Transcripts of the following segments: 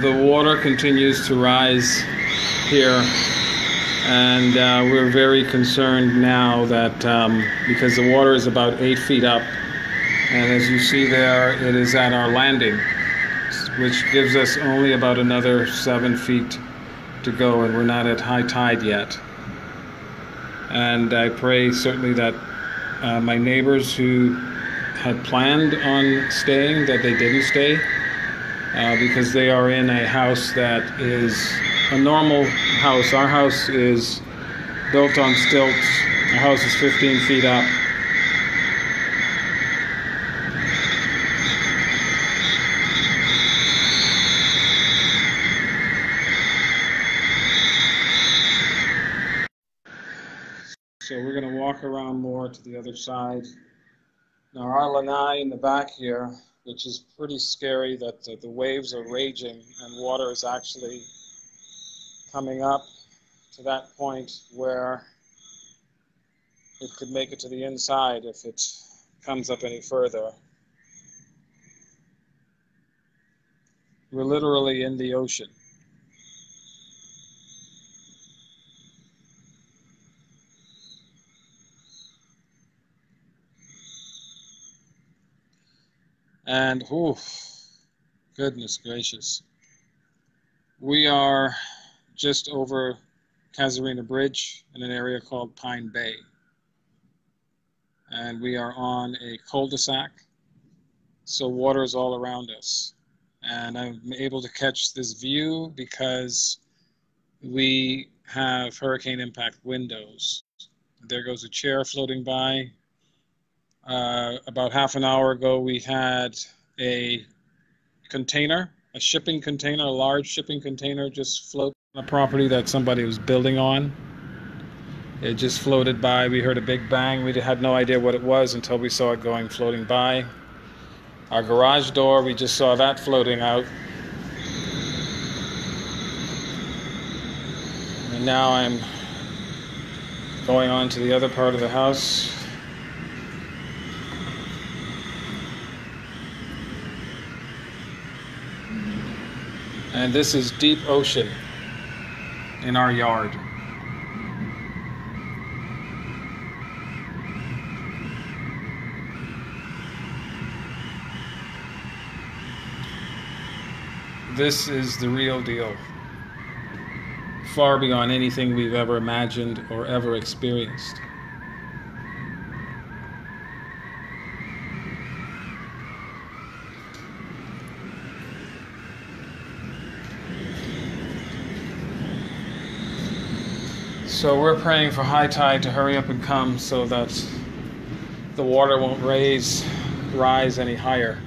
the water continues to rise here, and uh, we're very concerned now that um, because the water is about eight feet up, and as you see there, it is at our landing, which gives us only about another seven feet to go, and we're not at high tide yet. And I pray certainly that uh, my neighbors who had planned on staying, that they didn't stay, uh, because they are in a house that is a normal house. Our house is built on stilts. Our house is 15 feet up. So we're going to walk around more to the other side. Now our lanai in the back here, which is pretty scary that the, the waves are raging and water is actually coming up to that point where it could make it to the inside if it comes up any further. We're literally in the ocean. And, oh, goodness gracious. We are just over Casuarina Bridge in an area called Pine Bay. And we are on a cul-de-sac, so water is all around us. And I'm able to catch this view because we have hurricane impact windows. There goes a chair floating by. Uh, about half an hour ago, we had a container, a shipping container, a large shipping container just float on a property that somebody was building on. It just floated by. We heard a big bang. We had no idea what it was until we saw it going floating by. Our garage door, we just saw that floating out. And now I'm going on to the other part of the house. And this is deep ocean in our yard. This is the real deal. Far beyond anything we've ever imagined or ever experienced. So we're praying for high tide to hurry up and come so that the water won't raise, rise any higher.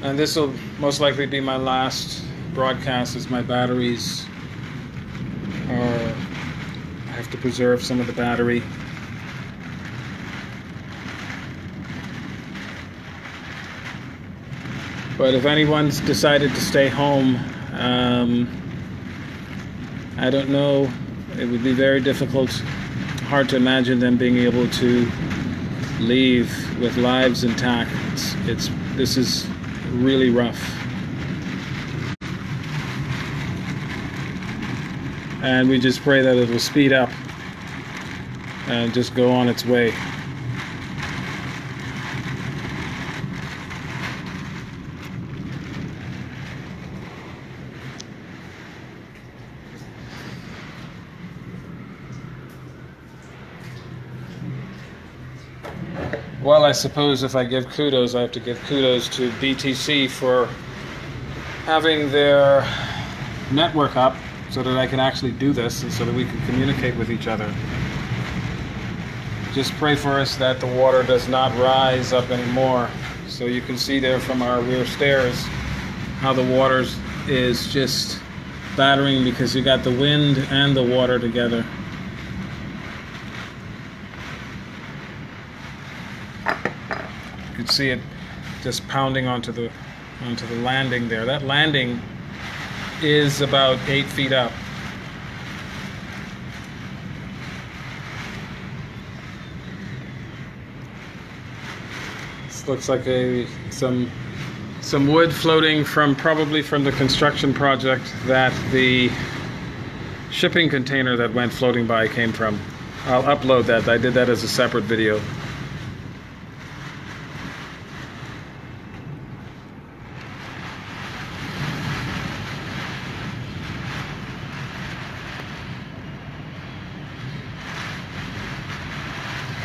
And this will most likely be my last broadcast as my batteries are. I have to preserve some of the battery. But if anyone's decided to stay home, um, I don't know. It would be very difficult, hard to imagine them being able to leave with lives intact. It's, it's this is really rough. And we just pray that it will speed up and just go on its way. Well, I suppose if I give kudos, I have to give kudos to BTC for having their network up so that I can actually do this and so that we can communicate with each other. Just pray for us that the water does not rise up anymore. So you can see there from our rear stairs how the water is just battering because you got the wind and the water together. You can see it just pounding onto the onto the landing there. That landing is about eight feet up. This looks like a some some wood floating from probably from the construction project that the shipping container that went floating by came from. I'll upload that. I did that as a separate video.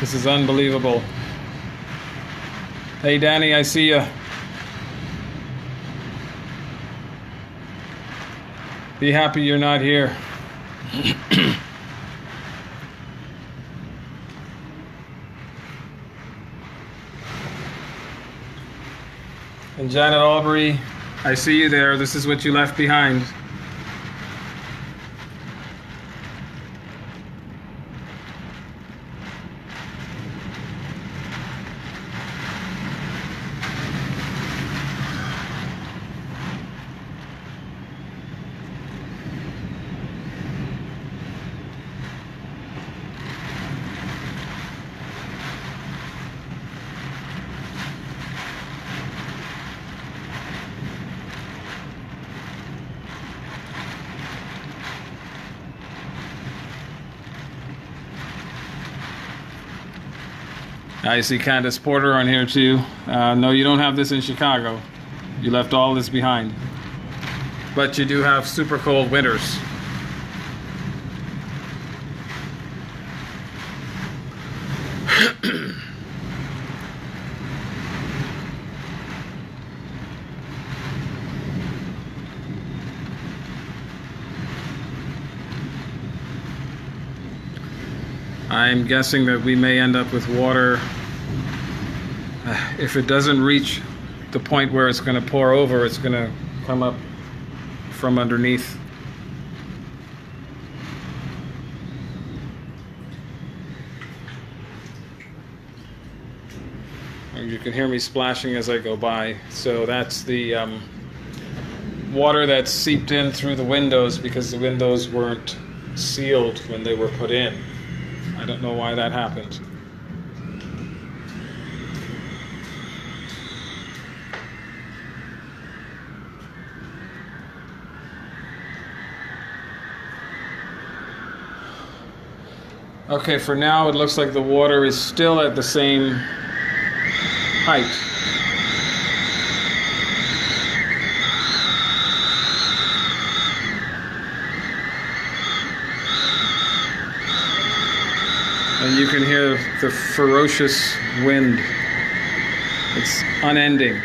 This is unbelievable. Hey Danny, I see you. Be happy you're not here. and Janet Aubrey, I see you there. This is what you left behind. I see Candace Porter on here too. Uh, no, you don't have this in Chicago. You left all this behind. But you do have super cold winters. I'm guessing that we may end up with water if it doesn't reach the point where it's going to pour over, it's going to come up from underneath. And you can hear me splashing as I go by. So that's the um, water that seeped in through the windows because the windows weren't sealed when they were put in. I don't know why that happened. Okay, for now it looks like the water is still at the same height. And you can hear the ferocious wind. It's unending.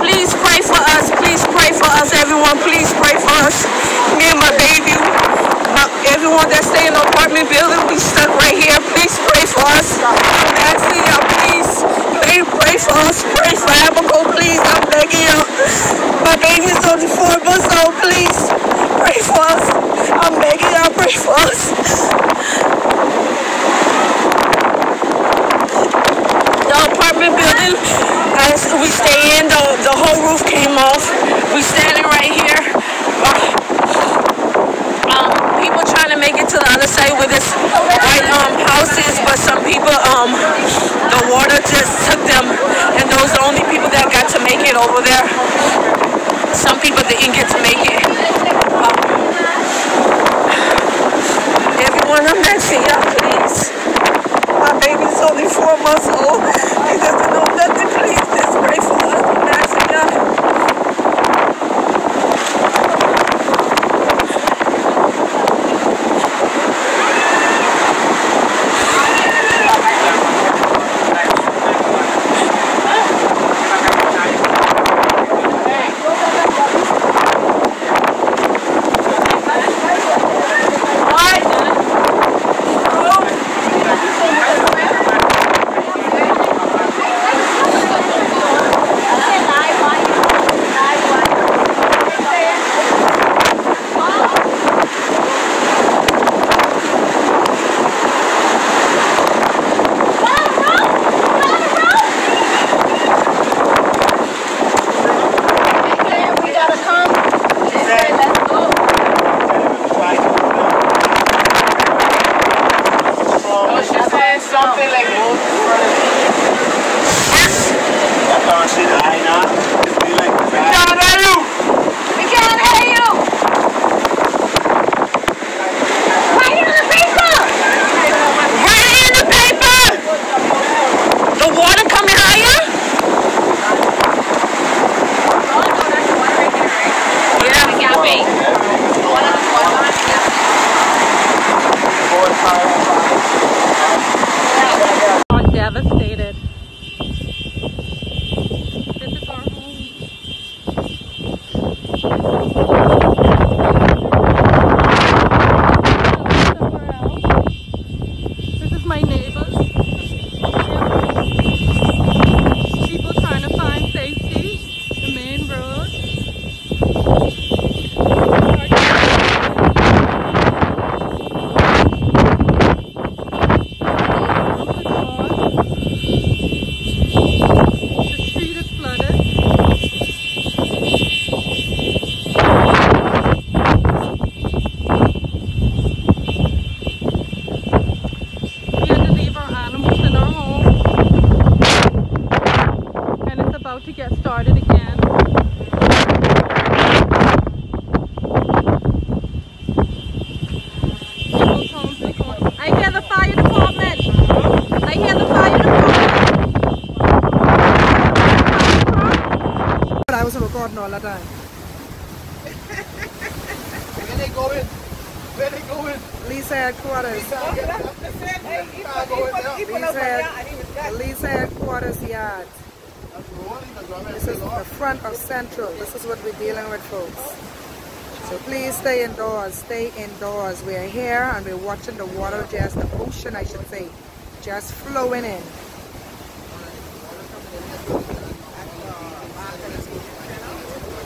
Please pray for us. Please pray for us, everyone. Please pray for us. Me and my baby, my, everyone that stay in the apartment building, we stuck right here. Please pray for us. Asking y'all, please, pray, pray for us. Pray for Abigail, please. I'm begging y'all. My baby's only four months old. Please, pray for us. I'm begging y'all, pray for us. the apartment building as we stay in the, the whole roof came off we standing right here um, people trying to make it to the other side where this white um, house is, but some people, um, the water just took them, and those are the only people that got to make it over there. Some people didn't get to make it. Um, everyone, I'm asking y'all, please. My baby's only four months old. He doesn't know nothing. To get started again. People's homes are going. I hear the fire department. I hear the fire department. But I was recording all the time. Where they going? Where they going? Police headquarters. Police, head, police headquarters yard. This is the front of Central. This is what we're dealing with, folks. So please stay indoors. Stay indoors. We're here and we're watching the water, just the ocean, I should say, just flowing in.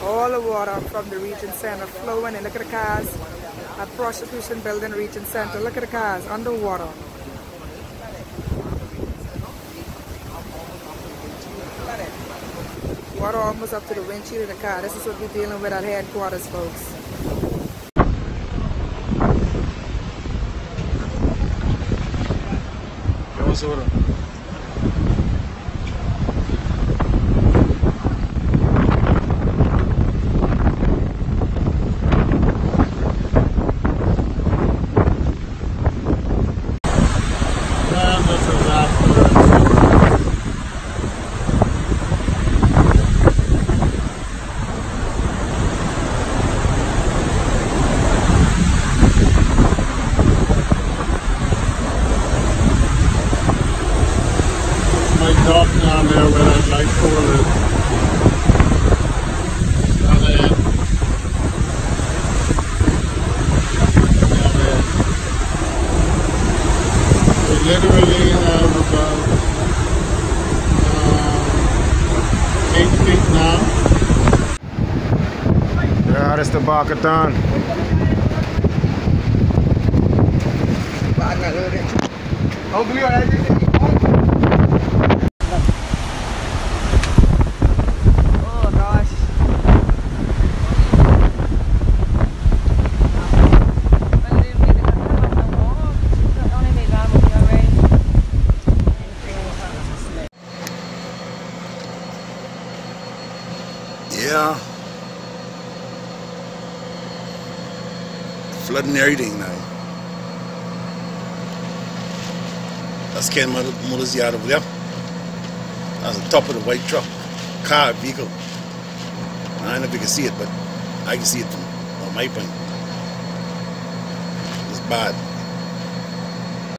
All the water from the region center flowing in. Look at the cars at Prostitution Building Region Center. Look at the cars underwater. Water almost up to the windshield of the car. This is what we're dealing with at headquarters, folks. Soda. Yeah, this is after. It's my dog down there where I'd like to live. Down there. Down there. We literally have about uh, eight feet now. That's the Barkathon. Oh Flooding everything now. That's Ken Mother's yard over there. That's the top of the white truck. Car, vehicle. I don't know if you can see it, but I can see it from my point. It's bad.